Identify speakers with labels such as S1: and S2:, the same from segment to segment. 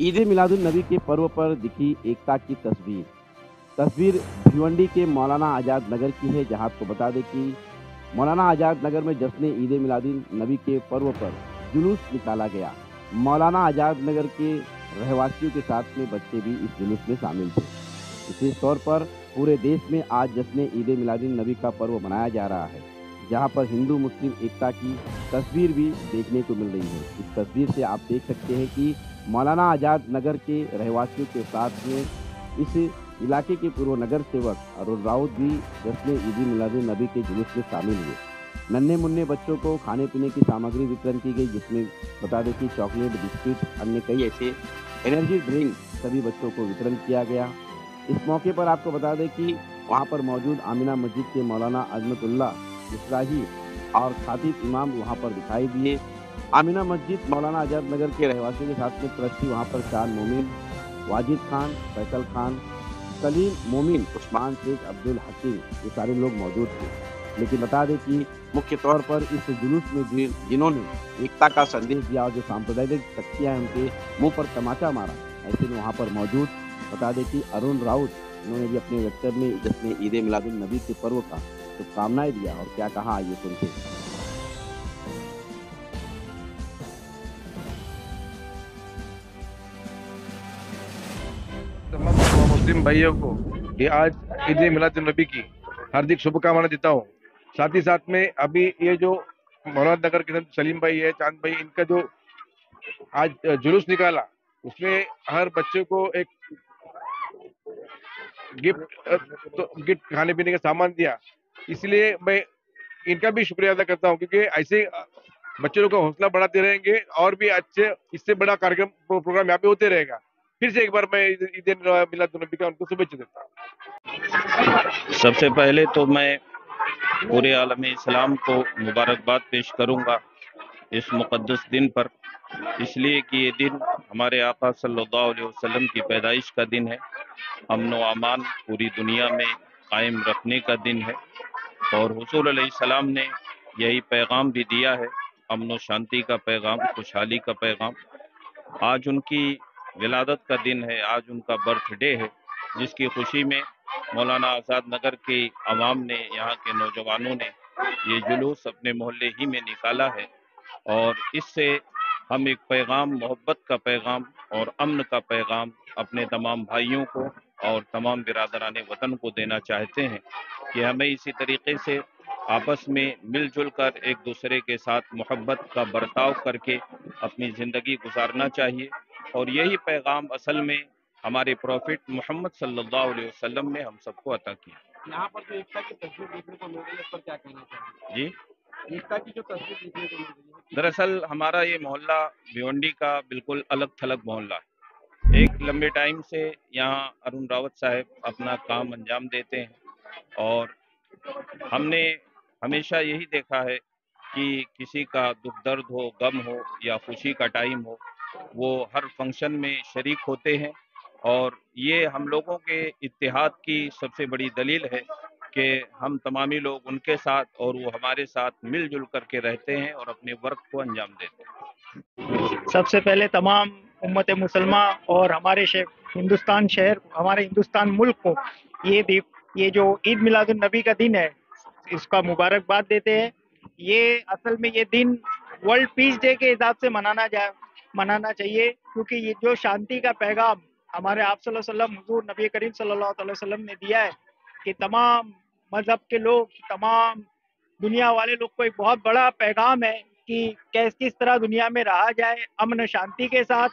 S1: ईद मिलादुल नबी के पर्व पर दिखी एकता की तस्वीर। तस्वीर भिवंडी के मौलाना आज़ाद नगर की है, जहाँ आपको बता दें कि मौलाना आज़ाद नगर में जश्न ईद मिलादुल नबी के पर्व पर जुलूस निकाला गया। मौलाना आज़ाद नगर के रहवासियों के साथ में बच्चे भी इस जुलूस में शामिल थे। विशेष तौर पर पूरे देश में आज जश्न ईद मिलादुल नबी का पर्व मनाया जा रहा है, जहाँ पर हिंदू, मुस्लिम एकता की तस्वीर भी देखने को मिल रही है। इस तस्वीर से आप देख सकते हैं कि मौलाना आज़ाद नगर के रहवासियों के साथ में इस इलाके के पूर्व नगर सेवक अरुण राउत भी जश्न ईद मिलाद नबी के जुलूस में शामिल हुए। नन्हे मुन्ने बच्चों को खाने पीने की सामग्री वितरण की गई, जिसमें बता दें कि चॉकलेट, बिस्किट, अन्य कई ऐसे एनर्जी ड्रिंक सभी बच्चों को वितरण किया गया। इस मौके पर आपको बता दें कि वहाँ पर मौजूद आमिना मस्जिद के मौलाना अजमतुल्ला इसराही और खातिब इमाम वहाँ पर दिखाई दिए। आमिना मस्जिद मौलाना आज़ाद नगर के रहवासियों के साथ में ट्रस्टी वहाँ पर शान मोमिन, वाजिद खान, फैसल खान, सलीम मोमिन, उस्मान शेख अब्दुल हकीम, ये सारे लोग मौजूद थे। लेकिन बता दें कि मुख्य तौर पर इस जुलूस में जिन्होंने एकता का संदेश दिया और जो सांप्रदायिक शक्तियाँ उनके मुँह पर तमाचा मारा, ऐसे में वहाँ पर मौजूद। बता दें कि अरुण राउत, उन्होंने भी अपने वक्तव्य में, जिसने ईद मिलादुल नबी के पर्व का शुभकामनाएँ तो दिया और क्या कहा आइए सुनते
S2: मुस्लिम भाइयों को ये आज ईद मिलाद नबी की हार्दिक शुभकामनाएँ देता हूँ। साथ ही साथ में अभी ये जो मौलाना नगर के सलीम भाई है, चाँद भाई, इनका जो आज जुलूस निकाला, उसमें हर बच्चे को एक गिफ्ट तो गिफ्ट खाने पीने का सामान दिया। इसलिए मैं इनका भी शुक्रिया अदा करता हूँ, क्योंकि ऐसे बच्चे का हौसला बढ़ाते रहेंगे और भी अच्छे, इससे बड़ा कार्यक्रम, प्रोग्राम यहाँ पे होते रहेगा। फिर से एक बार मैं ईद मिलादुलनबी का उनको शुभेच्छा देता हूँ।
S3: सबसे पहले तो मैं पूरे आलम इस्लाम को मुबारकबाद पेश करूँगा इस मुक़दस दिन पर। इसलिए कि ये दिन हमारे आका सल्लल्लाहु अलैहि वसल्लम की पैदाइश का दिन है। अमन अमान पूरी दुनिया में कायम रखने का दिन है। और हसूल सलाम ने यही पैगाम भी दिया है। अमन शांति का पैगाम, खुशहाली का पैगाम। आज उनकी विलादत का दिन है, आज उनका बर्थडे है, जिसकी खुशी में मौलाना आज़ाद नगर के अवाम ने, यहाँ के नौजवानों ने ये जुलूस अपने मोहल्ले ही में निकाला है और इससे हम एक पैगाम, मोहब्बत का पैगाम और अमन का पैगाम अपने तमाम भाइयों को और तमाम बिरादरान वतन को देना चाहते हैं कि हमें इसी तरीके से आपस में मिलजुल कर एक दूसरे के साथ मोहब्बत का बर्ताव करके अपनी ज़िंदगी गुजारना चाहिए। और यही पैगाम असल में हमारे प्रॉफिट मोहम्मद सल्लल्लाहु अलैहि वसल्लम ने हम सबको अता किया।
S1: यहाँ पर जो एकता की तस्वीर देखने को मिल रही है पर क्या कहना चाहिए
S3: जी।
S1: एकता की जो तस्वीर देखने को मिल रही है
S3: दरअसल हमारा ये मोहल्ला भिवंडी का बिल्कुल अलग थलग मोहल्ला है। एक लंबे टाइम से यहाँ अरुण रावत साहब अपना काम अंजाम देते हैं और हमने हमेशा यही देखा है कि किसी का दुख दर्द हो गम हो या खुशी का टाइम हो वो हर फ़ंक्शन में शरीक होते हैं। और ये हम लोगों के इतिहाद की सबसे बड़ी दलील है कि हम तमामी लोग उनके साथ और वो हमारे साथ मिलजुल करके रहते हैं और अपने वर्क को अंजाम देते हैं।
S4: सबसे पहले तमाम उम्मत मुसलमान और हमारे हिंदुस्तान शहर, हमारे हिंदुस्तान मुल्क को ये भी, ये जो ईद मिलादुल नबी का दिन है, इसका मुबारकबाद देते हैं। ये असल में ये दिन वर्ल्ड पीस डे के हिसाब से मनाना जाए मनाना चाहिए, क्योंकि ये जो शांति का पैगाम हमारे आप हुजूर नबी करीम वसल्लम ने दिया है कि तमाम मज़हब के लोग, तमाम दुनिया वाले लोग को एक बहुत बड़ा पैगाम है कि कैस, किस तरह दुनिया में रहा जाए अमन शांति के साथ।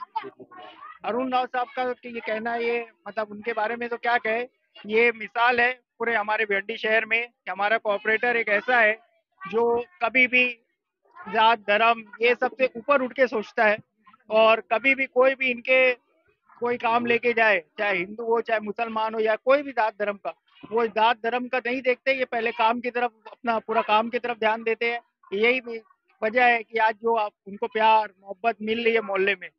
S4: अरुण राव साहब का ये कहना ये मतलब उनके बारे में तो क्या कहे? ये मिसाल है पूरे हमारे भिंडी शहर में कि हमारा कोऑपरेटर एक ऐसा है जो कभी भी जात, धर्म ये सबसे ऊपर उठ के सोचता है। और कभी भी कोई भी इनके कोई काम लेके जाए, चाहे हिंदू हो, चाहे मुसलमान हो या कोई भी जात धर्म का, वो जात धर्म का नहीं देखते, ये पहले काम की तरफ़, अपना पूरा काम की तरफ़ ध्यान देते हैं। यही वजह है कि आज जो आप, उनको प्यार, मोहब्बत मिल रही है मोहल्ले में।